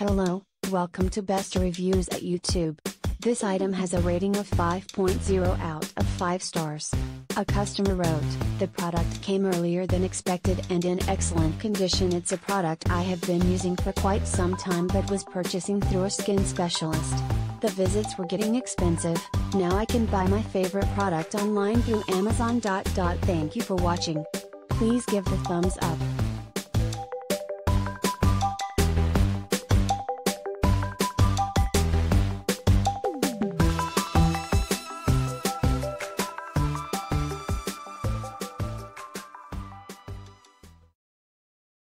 Hello, welcome to Best Reviews at YouTube. This item has a rating of 5.0 out of 5 stars. A customer wrote, The product came earlier than expected and in excellent condition. It's a product I have been using for quite some time but was purchasing through a skin specialist. The visits were getting expensive, now I can buy my favorite product online through Amazon. Thank you for watching. Please give the thumbs up.